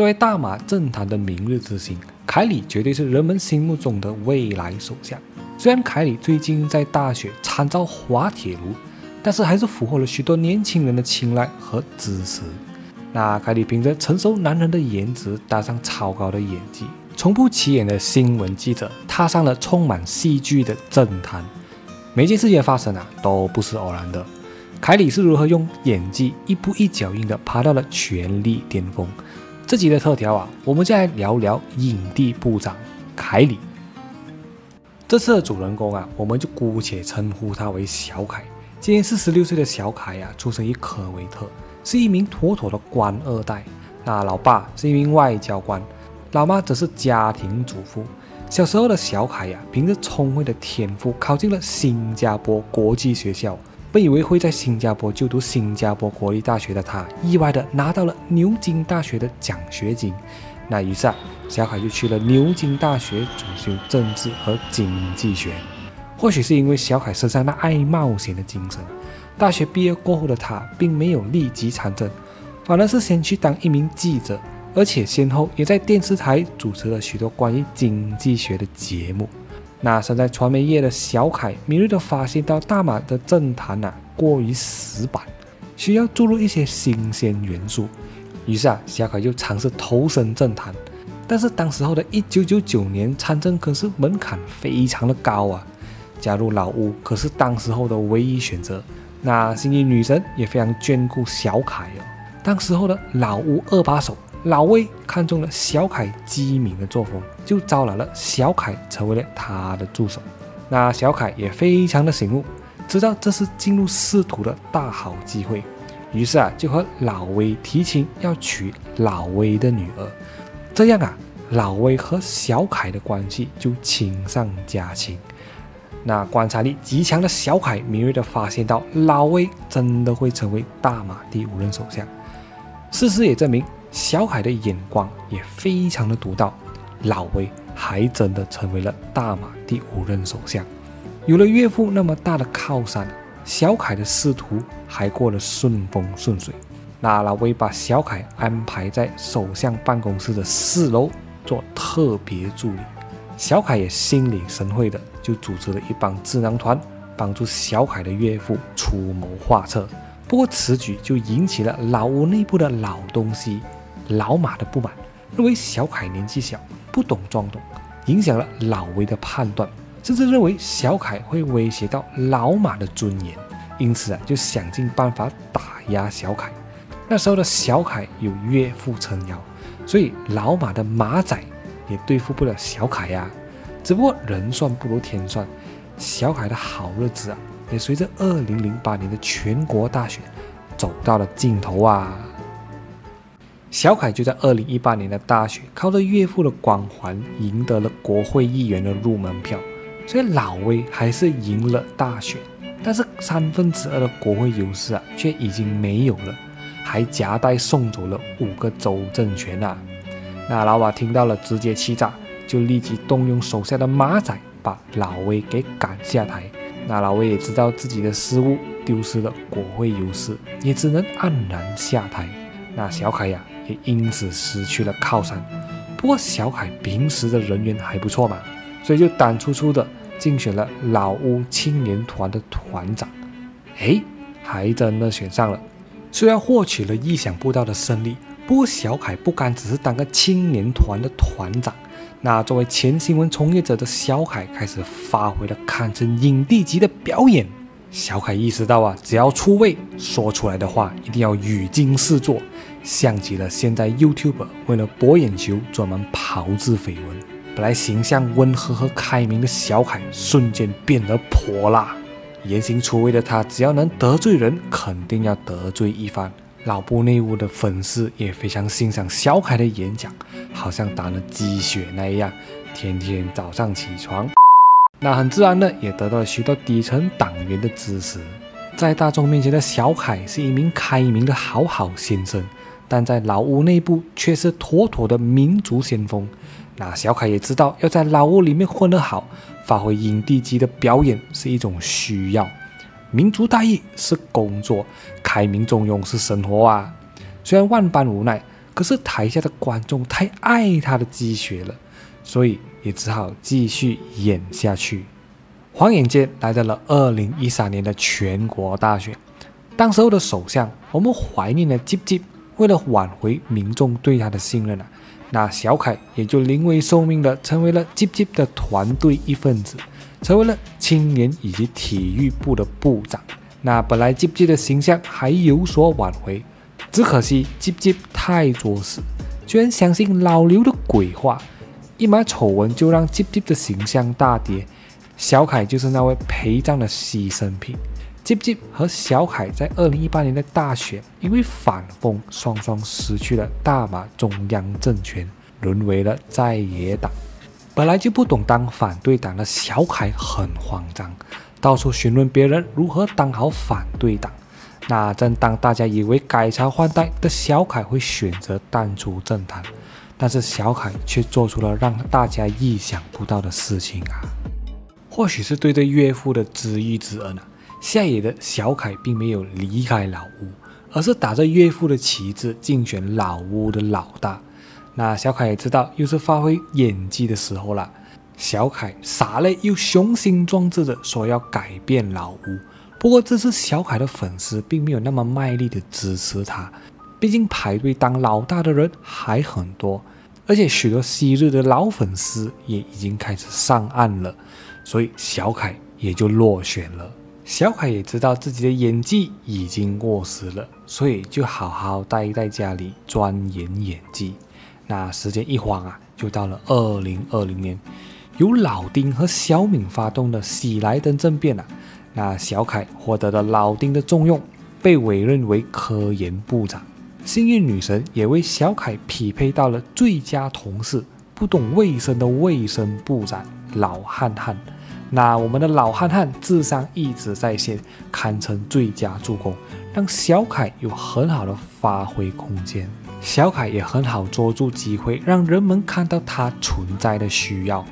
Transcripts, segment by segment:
作为大马政坛的明日之星，凯里绝对是人们心目中的未来首相。虽然凯里最近在大学参照滑铁卢，但是还是俘获了许多年轻人的青睐和支持。那凯里凭着成熟男人的颜值，搭上超高的演技，从不起眼的新闻记者，踏上了充满戏剧的政坛。每件事情的发生啊，都不是偶然的。凯里是如何用演技一步一脚印的爬到了权力巅峰？这集的特调啊，我们就来聊聊影帝部长凯里。这次的主人公啊，我们就姑且称呼他为小凯。今年四十六岁的小凯呀，出生于科威特。是一名妥妥的官二代，那老爸是一名外交官，老妈则是家庭主妇。小时候的小凯呀，凭着聪慧的天赋考进了新加坡国际学校。本以为会在新加坡就读新加坡国立大学的他，意外的拿到了牛津大学的奖学金。那于是啊，小凯就去了牛津大学主修政治和经济学。或许是因为小凯身上那爱冒险的精神。大学毕业过后的他，并没有立即参政，反而是先去当一名记者，而且先后也在电视台主持了许多关于经济学的节目。那身在传媒业的小凯，敏锐地发现到大马的政坛呐过于死板，需要注入一些新鲜元素。于是啊，小凯就尝试投身政坛。但是当时候的一九九九年参政可是门槛非常的高啊，加入老屋可是当时候的唯一选择。那幸运女神也非常眷顾小凯哦。当时候的老屋二把手老魏看中了小凯机敏的作风，就招揽了小凯成为了他的助手。那小凯也非常的醒目，知道这是进入仕途的大好机会，于是啊就和老魏提亲，要娶老魏的女儿。这样啊，老魏和小凯的关系就亲上加亲。那观察力极强的小凯敏锐地发现到，老魏真的会成为大马第五任首相。事实也证明，小凯的眼光也非常的独到，老魏还真的成为了大马第五任首相。有了岳父那么大的靠山，小凯的仕途还过得顺风顺水。那老魏把小凯安排在首相办公室的四楼做特别助理。小凯也心领神会的，就组织了一帮智囊团，帮助小凯的岳父出谋划策。不过此举就引起了老屋内部的老东西、老马的不满，认为小凯年纪小，不懂装懂，影响了老魏的判断，甚至认为小凯会威胁到老马的尊严，因此啊，就想尽办法打压小凯。那时候的小凯有岳父撑腰，所以老马的马仔。也对付不了小凯呀，只不过人算不如天算，小凯的好日子啊，也随着二零零八年的全国大选走到了尽头啊。小凯就在二零一八年的大选，靠着岳父的光环赢得了国会议员的入门票，所以老威还是赢了大选，但是三分之二的国会优势啊，却已经没有了，还夹带送走了五个州政权啊。那老瓦听到了，直接气炸，就立即动用手下的马仔，把老威给赶下台。那老威也知道自己的失误，丢失了国会优势，也只能黯然下台。那小凯呀，也因此失去了靠山。不过小凯平时的人缘还不错嘛，所以就胆粗粗的竞选了老屋青年团的团长。哎，还真的选上了，虽然获取了意想不到的胜利。不过小凯不甘只是当个青年团的团长，那作为前新闻从业者的小凯开始发挥了堪称影帝级的表演。小凯意识到啊，只要出位，说出来的话一定要语惊四座，像极了现在 YouTube 为了博眼球专门炮制绯闻。本来形象温和和开明的小凯，瞬间变得泼辣。言行出位的他，只要能得罪人，肯定要得罪一番。老布内务的粉丝也非常欣赏小凯的演讲，好像打了鸡血那样，天天早上起床，那很自然的也得到了许多底层党员的支持。在大众面前的小凯是一名开明的好好先生，但在老屋内部却是妥妥的民族先锋。那小凯也知道要在老屋里面混得好，发挥影帝级的表演是一种需要。民族大义是工作，开明中庸是生活啊！虽然万般无奈，可是台下的观众太爱他的积雪了，所以也只好继续演下去。晃眼间来到了二零一三年的全国大选，当时候的首相，我们怀念的吉吉，为了挽回民众对他的信任啊，那小凯也就临危受命的成为了吉吉的团队一份子，成为了青年以及体育部的部长。那本来吉吉的形象还有所挽回，只可惜吉吉太作死，居然相信老刘的鬼话，一码丑闻就让吉吉的形象大跌。小凯就是那位陪葬的牺牲品。吉吉和小凯在二零一八年的大选，因为反封，双双失去了大马中央政权，沦为了在野党。本来就不懂当反对党的小凯很慌张，到处询问别人如何当好反对党。那正当大家以为改朝换代的小凯会选择淡出政坛，但是小凯却做出了让大家意想不到的事情啊！或许是对这岳父的知遇之恩啊，下野的小凯并没有离开老屋，而是打着岳父的旗帜竞选老屋的老大。那小凯也知道又是发挥演技的时候了。小凯傻泪又雄心壮志的说要改变老屋，不过这次小凯的粉丝并没有那么卖力的支持他，毕竟排队当老大的人还很多，而且许多昔日的老粉丝也已经开始上岸了。所以小凯也就落选了。小凯也知道自己的演技已经过时了，所以就好好待在家里钻研演技。那时间一晃啊，就到了二零二零年，由老丁和小敏发动的喜来登政变啊。那小凯获得了老丁的重用，被委任为科研部长。幸运女神也为小凯匹配到了最佳同事，不懂卫生的卫生部长老汉汉。那我们的老汉汉智商一直在线，堪称最佳助攻，让小凯有很好的发挥空间。小凯也很好捉住机会，让人们看到他存在的需要。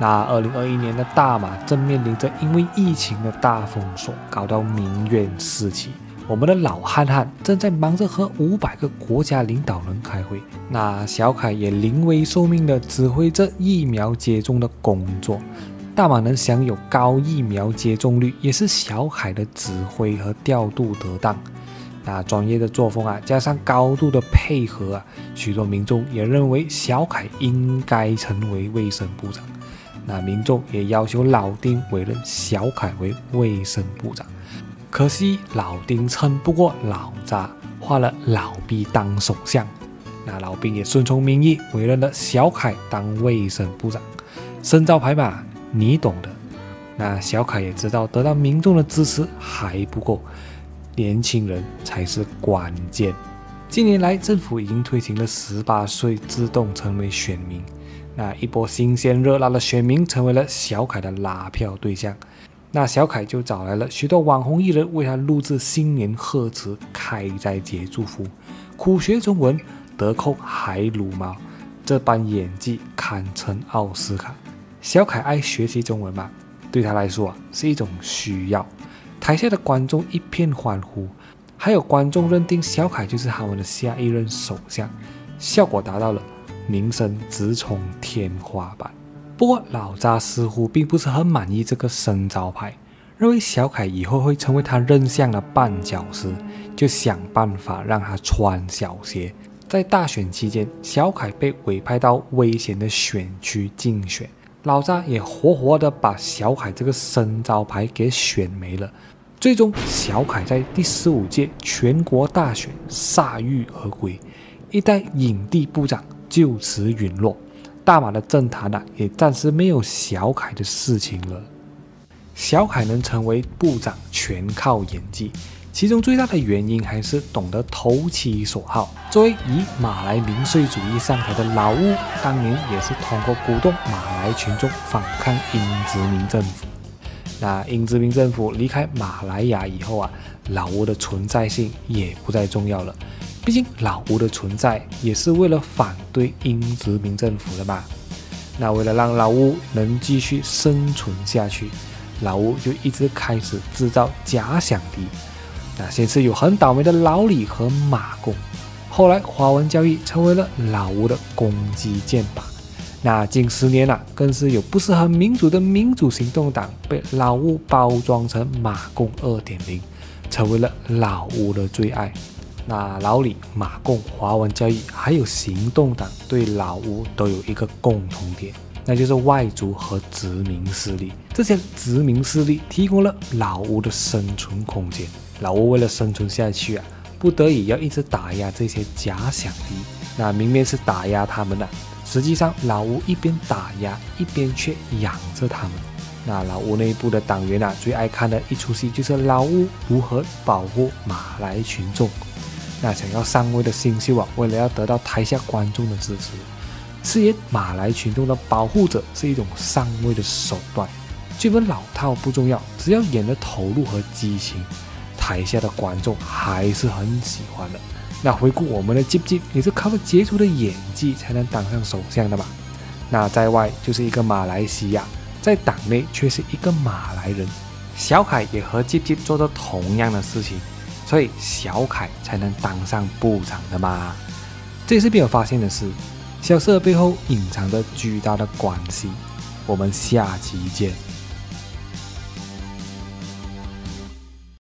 那二零二一年的大马正面临着因为疫情的大封锁，搞到民怨四起。我们的老汉汉正在忙着和五百个国家领导人开会，那小凯也临危受命地指挥着疫苗接种的工作。大马能享有高疫苗接种率，也是小凯的指挥和调度得当。那专业的作风啊，加上高度的配合啊，许多民众也认为小凯应该成为卫生部长。那民众也要求老丁委任小凯为卫生部长，可惜老丁撑不过老扎，换了老毕当首相。那老兵也顺从民意，委任了小凯当卫生部长，深招牌马。你懂的，那小凯也知道得到民众的支持还不够，年轻人才是关键。近年来，政府已经推行了十八岁自动成为选民，那一波新鲜热辣的选民成为了小凯的拉票对象。那小凯就找来了许多网红艺人为他录制新年贺词、开斋节祝福，苦学中文，得空还撸猫，这般演技堪称奥斯卡。小凯爱学习中文吗？对他来说啊是一种需要。台下的观众一片欢呼，还有观众认定小凯就是他们的下一任首相，效果达到了，名声直冲天花板。不过老扎似乎并不是很满意这个生招牌，认为小凯以后会成为他任相的绊脚石，就想办法让他穿小鞋。在大选期间，小凯被委派到危险的选区竞选。老扎也活活的把小凯这个生招牌给选没了，最终小凯在第十五届全国大选铩羽而归，一代影帝部长就此陨落，大马的政坛啊也暂时没有小凯的事情了。小凯能成为部长全靠演技。其中最大的原因还是懂得投其所好。作为以马来民粹主义上台的老挝，当年也是通过鼓动马来群众反抗英殖民政府。那英殖民政府离开马来亚以后啊，老挝的存在性也不再重要了。毕竟老挝的存在也是为了反对英殖民政府的嘛。那为了让老挝能继续生存下去，老挝就一直开始制造假想敌。那先是有很倒霉的老李和马共，后来华文教育成为了老吴的攻击箭靶。那近十年了，更是有不是很民主的民主行动党被老吴包装成马共二点零，成为了老吴的最爱。那老李、马共、华文教育还有行动党对老吴都有一个共同点，那就是外族和殖民势力。这些殖民势力提供了老吴的生存空间。老吴为了生存下去啊，不得已要一直打压这些假想敌。那明明是打压他们的。实际上，老吴一边打压，一边却养着他们。那老吴内部的党员啊，最爱看的一出戏就是老吴如何保护马来群众。那想要上位的新秀啊，为了要得到台下观众的支持，饰演马来群众的保护者是一种上位的手段。剧本老套不重要，只要演的投入和激情，台下的观众还是很喜欢的。那回顾我们的吉吉，也是靠着杰出的演技才能当上首相的嘛。那在外就是一个马来西亚，在党内却是一个马来人。小凯也和吉吉做着同样的事情，所以小凯才能当上部长的嘛。这是没有发现的事，小事背后隐藏着巨大的关系。我们下期见。